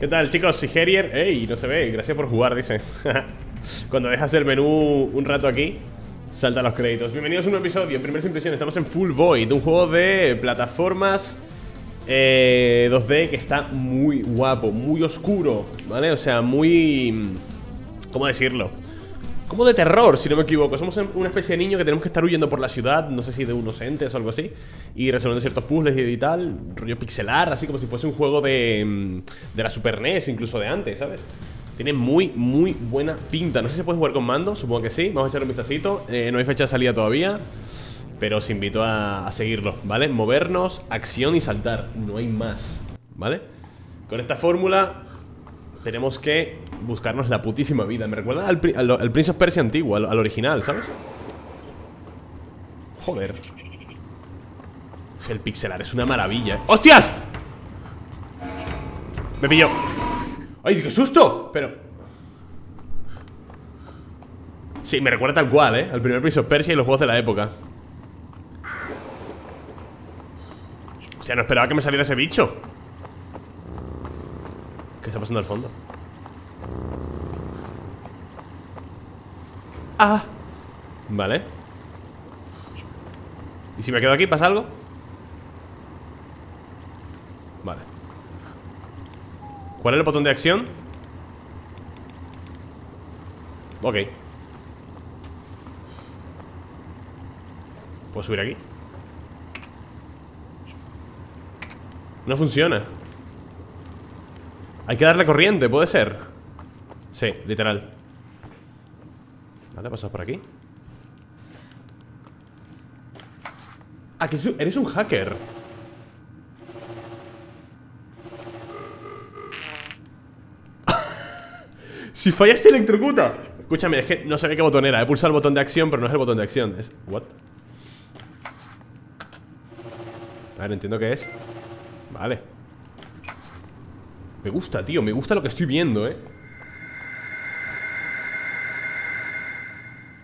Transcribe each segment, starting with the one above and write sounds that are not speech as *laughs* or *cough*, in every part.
¿Qué tal, chicos? Sigerier. Ey, no se ve. Gracias por jugar, dice. *laughs* Cuando dejas el menú un rato aquí, salta los créditos. Bienvenidos a un nuevo episodio. Primeras impresiones, estamos en Full Void, un juego de plataformas eh, 2D que está muy guapo, muy oscuro, ¿vale? O sea, muy... ¿Cómo decirlo? Como de terror, si no me equivoco Somos una especie de niño que tenemos que estar huyendo por la ciudad No sé si de unos entes o algo así Y resolviendo ciertos puzzles y tal Rollo pixelar, así como si fuese un juego de, mm, de la Super NES, incluso de antes, ¿sabes? Tiene muy, muy buena pinta No sé si se puede jugar con mando, supongo que sí Vamos a echar un vistacito eh, No hay fecha de salida todavía Pero os invito a, a seguirlo, ¿vale? Movernos, acción y saltar No hay más, ¿vale? Con esta fórmula tenemos que buscarnos la putísima vida. Me recuerda al, al, Prince of Persia antiguo, al, original, ¿sabes? Joder. El pixelar es una maravilla. ¡Hostias! Me pilló. ¡Ay, qué susto! Pero... Sí, me recuerda tal cual, ¿eh? Al primer Prince of Persia y los juegos de la época. O sea, no esperaba que me saliera ese bicho. ¿Qué está pasando al fondo? Ah Vale ¿Y si me quedo aquí? ¿Pasa algo? Vale ¿Cuál es el botón de acción? Ok ¿Puedo subir aquí? No funciona hay que darle corriente, puede ser. Sí, literal. Vale, pasamos por aquí. Ah, que eres un hacker. *laughs* Si fallas te electrocuta. Escúchame, es que no sabía qué botón era. He pulsado el botón de acción, pero no es el botón de acción. Es... ¿What? A ver, entiendo qué es. Vale me gusta, tío, me gusta lo que estoy viendo, ¿eh?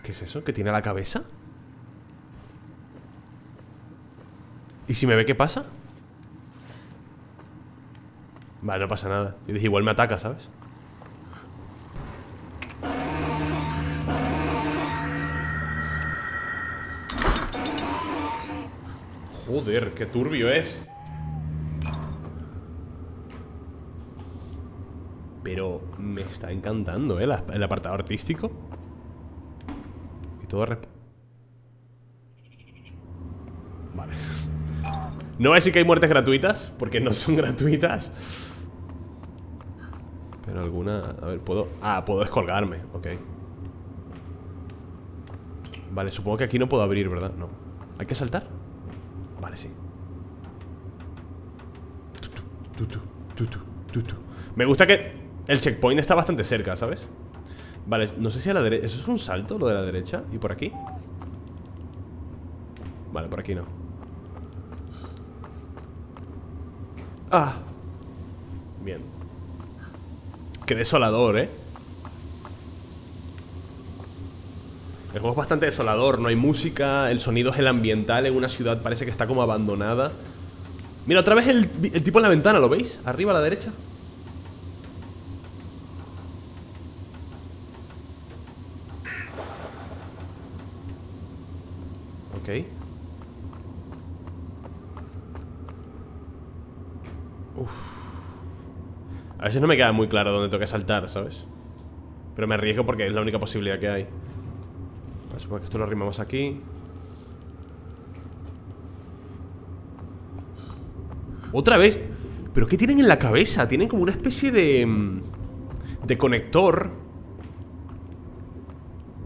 ¿Qué es eso? ¿Que tiene la cabeza? ¿Y si me ve qué pasa? Vale, no pasa nada Y dije, igual me ataca, ¿sabes? Joder, qué turbio es Pero me está encantando, ¿eh? El apartado artístico. Y todo... Vale. No voy a decir que hay muertes gratuitas, porque no son gratuitas. Pero alguna... A ver, puedo... Ah, puedo descolgarme, ok. Vale, supongo que aquí no puedo abrir, ¿verdad? No. ¿Hay que saltar? Vale, sí. Me gusta que el checkpoint está bastante cerca, ¿sabes? Vale, no sé si a la derecha... ¿Eso es un salto, lo de la derecha? ¿Y por aquí? Vale, por aquí no Ah Bien Qué desolador, ¿eh? El juego es bastante desolador, no hay música, el sonido es el ambiental en una ciudad, parece que está como abandonada. Mira, otra vez el, el tipo en la ventana, ¿lo veis? Arriba a la derecha. A veces no me queda muy claro dónde que saltar, ¿sabes? Pero me arriesgo porque es la única posibilidad que hay. Supongo que esto lo arrimamos aquí. Otra vez. ¿Pero qué tienen en la cabeza? Tienen como una especie de... Mm, de conector.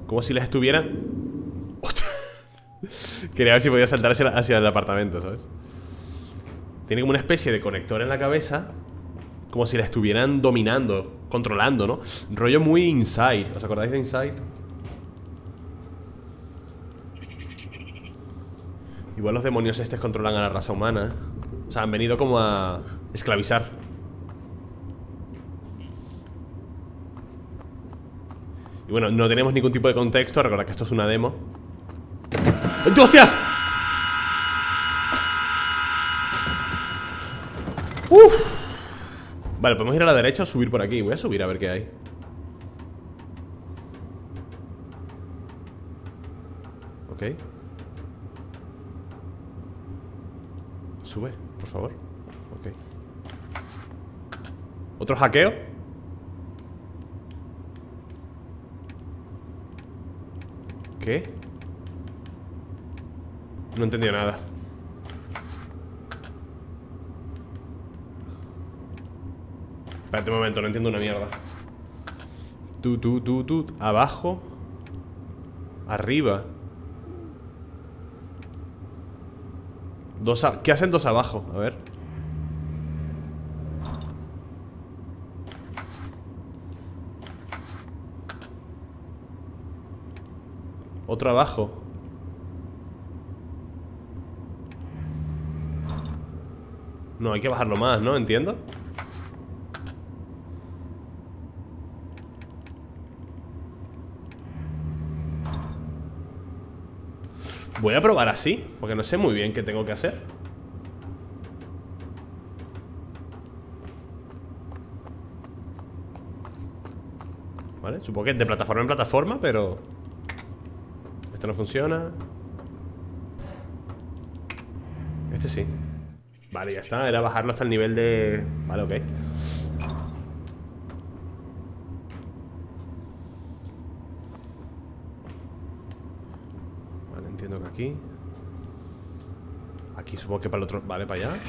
Como si les estuvieran Quería ver si podía saltar hacia, el apartamento, ¿sabes? Tiene como una especie de conector en la cabeza Como si la estuvieran dominando Controlando, ¿no? Rollo muy Inside ¿Os acordáis de Inside? Igual los demonios estos controlan a la raza humana O sea, han venido como a esclavizar Y bueno, no tenemos ningún tipo de contexto Recordad que esto es una demo ¡Hostias! Uf. Vale, podemos ir a la derecha o subir por aquí Voy a subir a ver qué hay Ok Sube, por favor Ok ¿Otro hackeo? ¿Qué? No he nada. Espérate un momento, no entiendo una mierda. Tú, tú, tú, tú Abajo. Arriba. Dos ¿Qué hacen dos abajo? A ver. Otro abajo No, hay que bajarlo más, ¿no? ¿Entiendo? Voy a probar así Porque no sé muy bien qué tengo que hacer Vale, supongo que de plataforma en plataforma Pero... Esto no funciona Este sí Vale, ya está, era bajarlo hasta el nivel de... Vale, ok Vale, entiendo que aquí Aquí supongo que para el otro... Vale, para allá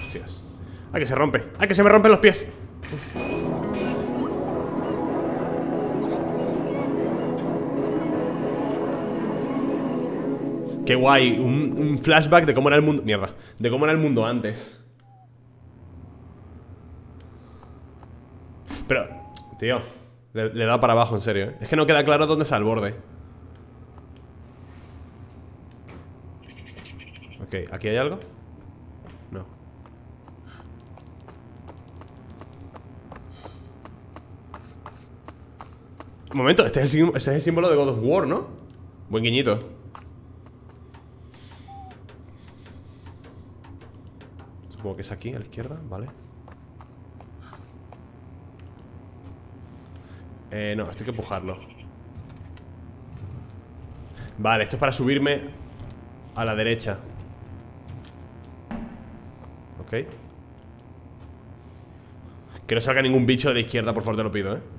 Hostias ¡Ay, que se rompe! ¡Ay, que se me rompen los pies! Qué guay, un, flashback de cómo era el mundo Mierda, de cómo era el mundo antes Pero, tío Le, le da para abajo, en serio ¿eh? Es que no queda claro dónde está el borde Ok, ¿aquí hay algo? No Un momento, este es, el, este es el símbolo de God of War, ¿no? Buen guiñito que es aquí, a la izquierda, vale Eh, no, esto hay que empujarlo. Vale, esto es para subirme A la derecha. Ok. Que no salga ningún bicho de la izquierda, por favor, te lo pido, eh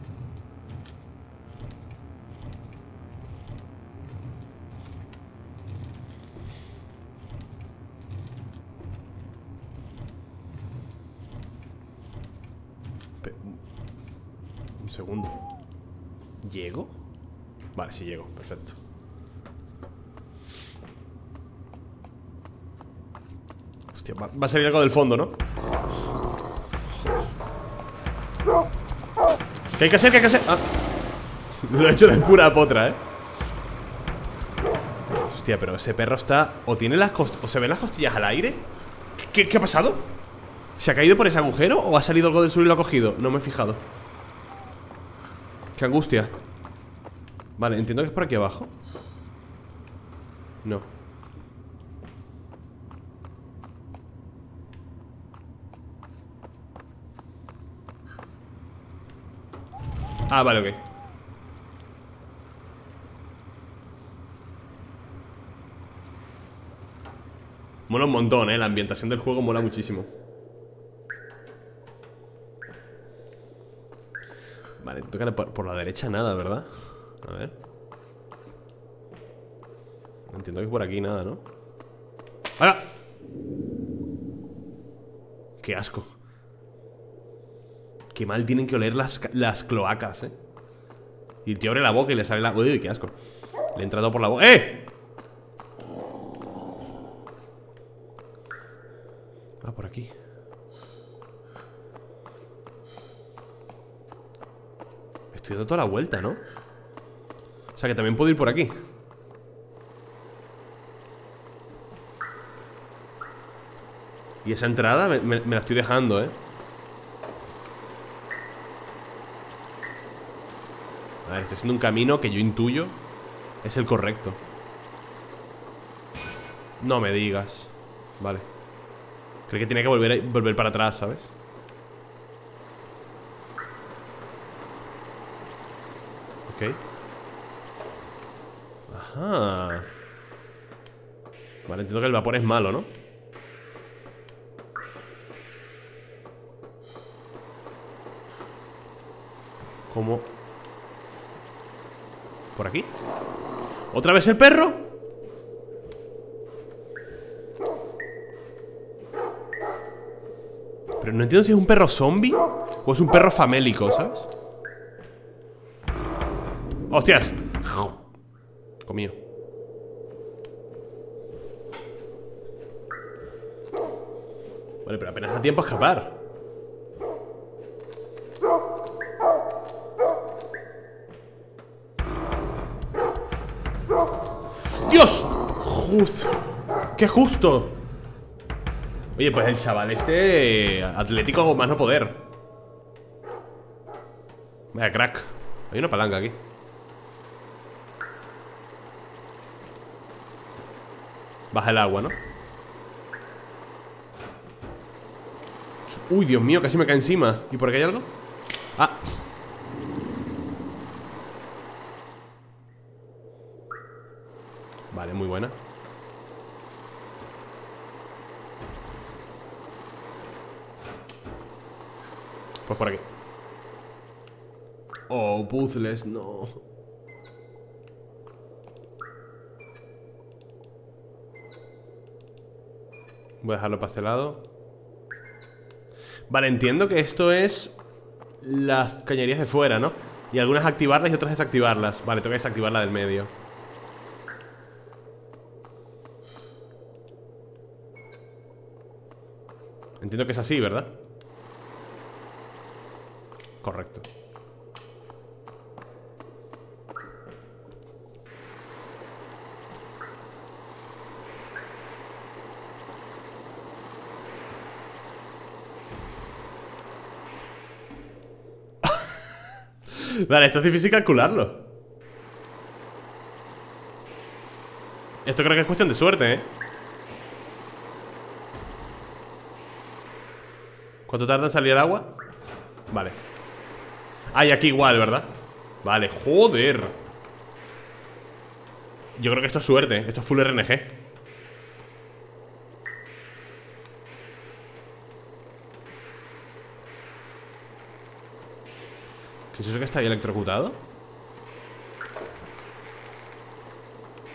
segundo ¿Llego? Vale, sí llego, perfecto Hostia, va, a salir algo del fondo, ¿no? ¿Qué hay que hacer? ¿Qué hay que hacer? Ah. *laughs* Lo he hecho de pura potra, ¿eh? Hostia, pero ese perro está... O tiene las costillas... ¿O se ven las costillas al aire? ¿Qué, ¿Qué ha pasado? ¿Se ha caído por ese agujero? ¿O ha salido algo del sur y lo ha cogido? No me he fijado. Qué angustia. Vale, entiendo que es por aquí abajo. No. Ah, vale, ok. Mola un montón, eh La ambientación del juego mola muchísimo Por, por la derecha nada, ¿verdad? A ver Entiendo que por aquí nada, ¿no? ¡Hala! ¡Qué asco! Qué mal tienen que oler las, las cloacas, ¿eh? Y tío abre la boca y le sale la... ¡Uy, qué asco! Le he entrado por la boca ¡Eh! Ah, por aquí Toda la vuelta, ¿no? O sea que también puedo ir por aquí Y esa entrada me, la estoy dejando, ¿eh? A ver, estoy haciendo un camino que yo intuyo Es el correcto No me digas Vale Creo que tiene que volver, volver para atrás, ¿sabes? Ajá Vale, entiendo que el vapor es malo, ¿no? ¿Cómo? ¿Por aquí? ¿Otra vez el perro? Pero no entiendo si es un perro zombie O es un perro famélico, ¿sabes? ¡Hostias! Comido Vale, pero apenas da tiempo a escapar ¡Dios! Justo ¡Qué justo! Oye, pues el chaval este Atlético más no poder Vaya crack Hay una palanca aquí Baja el agua, ¿no? Uy, Dios mío, casi me cae encima. ¿Y por aquí hay algo? Ah. Vale, muy buena. Pues por aquí. Oh, puzzles, no Voy a dejarlo para este lado Vale, entiendo que esto es Las cañerías de fuera, ¿no? Y algunas activarlas y otras desactivarlas Vale, que desactivar la del medio Entiendo que es así, ¿verdad? Correcto *laughs* Vale, esto es difícil calcularlo Esto creo que es cuestión de suerte, ¿eh? ¿Cuánto tarda en salir el agua? Vale Hay aquí igual, ¿verdad? Vale, joder Yo creo que esto es suerte Esto es full RNG ¿Qué es eso que está ahí electrocutado?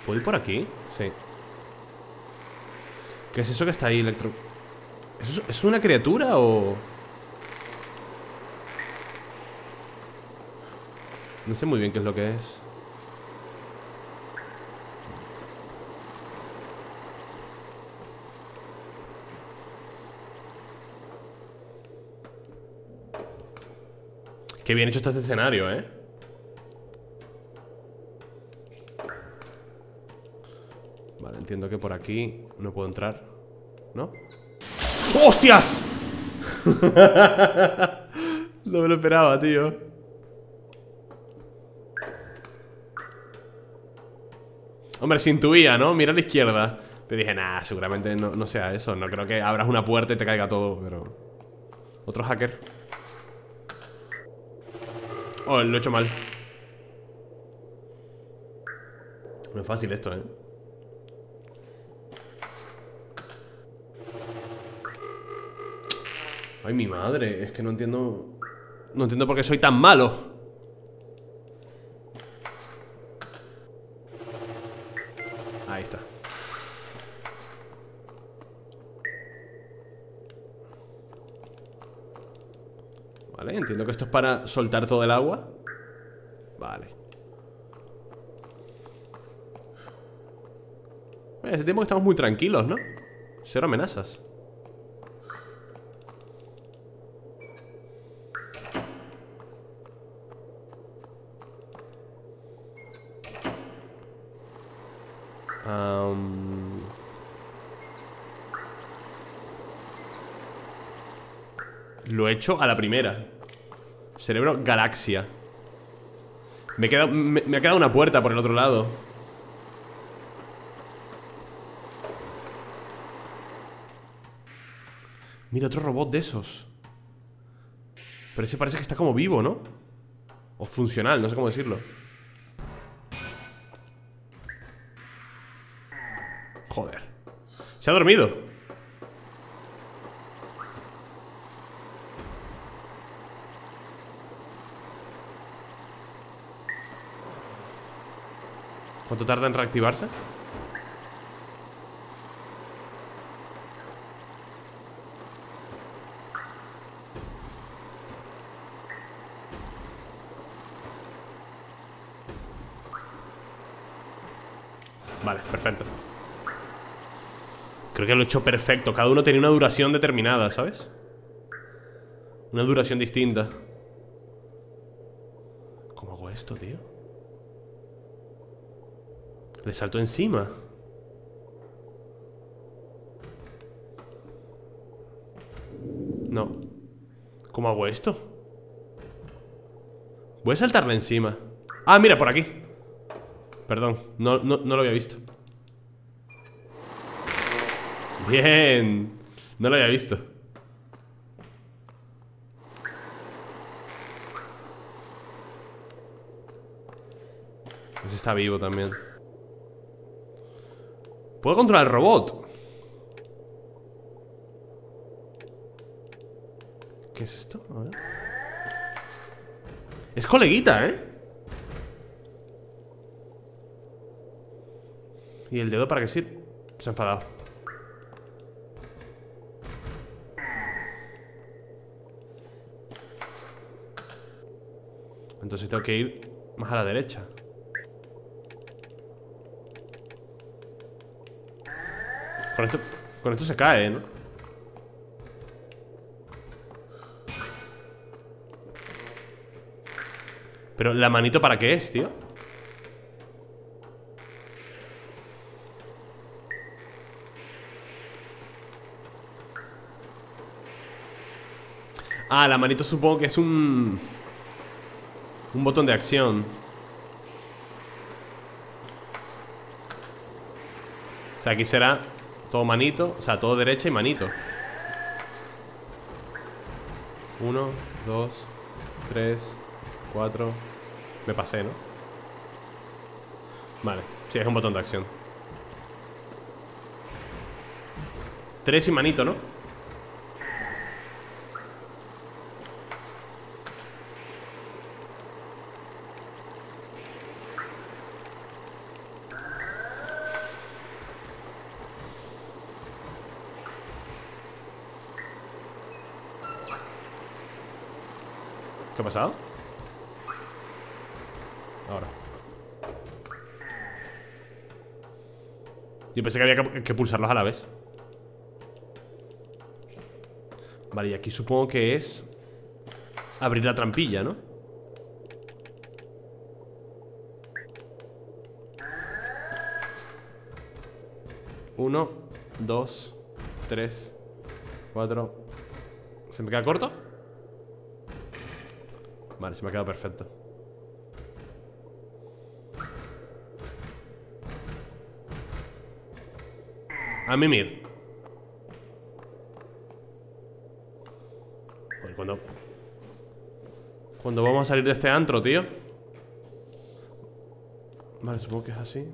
¿Puedo ir por aquí? Sí ¿Qué es eso que está ahí? ¿Es, ¿Es una criatura o...? No sé muy bien qué es lo que es Qué bien hecho está este escenario, ¿eh? Vale, entiendo que por aquí no puedo entrar ¿No? ¡Hostias! *laughs* no me lo esperaba, tío Hombre, se intuía, ¿no? Mira a la izquierda Pero dije, nah, seguramente no, no sea eso No creo que abras una puerta y te caiga todo Pero... Otro hacker Oh, lo he hecho mal No es fácil esto, ¿eh? Ay, mi madre, es que no entiendo No entiendo por qué soy tan malo Ahí está Vale, entiendo que esto es para soltar todo el agua Vale. Ese tiempo que estamos muy tranquilos, ¿no? Cero amenazas. Lo he hecho a la primera Cerebro galaxia. Me, queda, me, ha quedado una puerta por el otro lado. Mira, otro robot de esos. Pero ese parece que está como vivo, ¿no? O funcional, no sé cómo decirlo. Joder. Se ha dormido. ¿Cuánto tarda en reactivarse? Vale, perfecto Creo que lo he hecho perfecto Cada uno tenía una duración determinada, ¿sabes? Una duración distinta ¿Cómo hago esto, tío? Le salto encima. No. ¿Cómo hago esto? Voy a saltarle encima. Ah, mira, por aquí. Perdón, no, no, no lo había visto. Bien. No lo había visto. Está vivo también Puedo controlar el robot ¿Qué es esto? Es coleguita, ¿eh? ¿Y el dedo para qué sirve? Se ha enfadado Entonces tengo que ir más a la derecha Con esto, se cae, ¿no? Pero la manito para qué es, tío Ah, la manito supongo que es un... Un botón de acción O sea, aquí será todo manito O sea, todo derecha y manito Uno, dos, tres, cuatro Me pasé, ¿no? Vale, sí, es un botón de acción Tres y manito, ¿no? ¿Qué ha pasado? Ahora Yo pensé que había que, que pulsarlos a la vez Vale, y aquí supongo que es Abrir la trampilla, ¿no? Uno, dos, tres, cuatro ¿Se me queda corto? Vale, se me ha quedado perfecto. A mimir. Joder, cuando Cuando vamos a salir de este antro, tío. Vale, supongo que es así.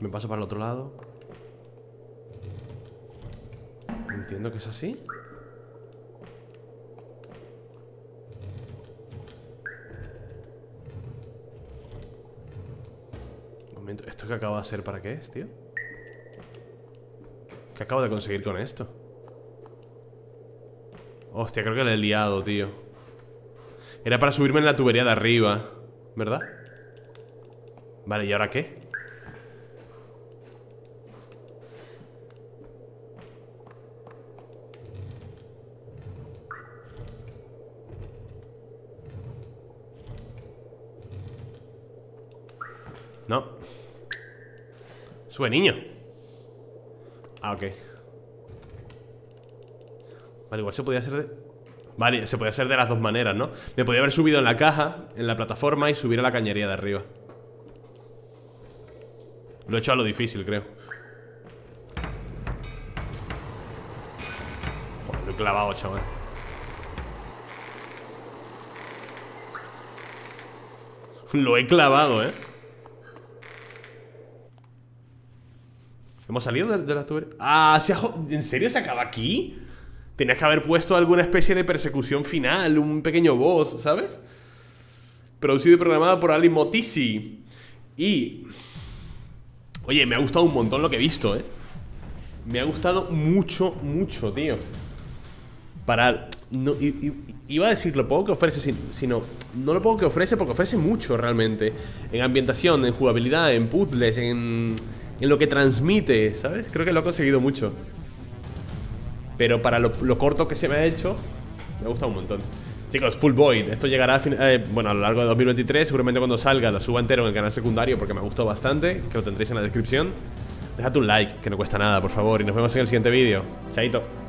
Me paso para el otro lado. Entiendo que es así momento, ¿esto que acabo de hacer para qué es, tío? ¿Qué acabo de conseguir con esto? Hostia, creo que le he liado, tío Era para subirme en la tubería de arriba ¿Verdad? Vale, ¿y ahora qué? Sube niño. Ah, ok. Vale, igual se podía hacer de... Vale, se podía hacer de las dos maneras, ¿no? Me podía haber subido en la caja En la plataforma y subir a la cañería de arriba. Lo he hecho a lo difícil, creo. Lo he clavado, chaval. *laughs* Lo he clavado, ¿eh? ¿Hemos salido de, la tubería? Ah, ¿se ¿en serio se acaba aquí? Tenías que haber puesto alguna especie de persecución final, un pequeño boss, ¿sabes? Producido y programado por Ali Motisi. Y... Oye, me ha gustado un montón lo que he visto, ¿eh? Me ha gustado mucho, mucho, tío. Para... No, iba a decir lo poco que ofrece, sin- sino... No lo poco que ofrece, porque ofrece mucho realmente. En ambientación, en jugabilidad, en puzzles, en... En lo que transmite, ¿sabes? Creo que lo ha conseguido mucho. Pero para lo, corto que se me ha hecho, me ha gustado un montón. Chicos, Full Void, esto llegará a, eh, bueno, a lo largo de 2023, seguramente cuando salga lo suba entero en el canal secundario porque me gustó bastante, que lo tendréis en la descripción. Dejad un like, que no cuesta nada, por favor, y nos vemos en el siguiente vídeo. Chaito.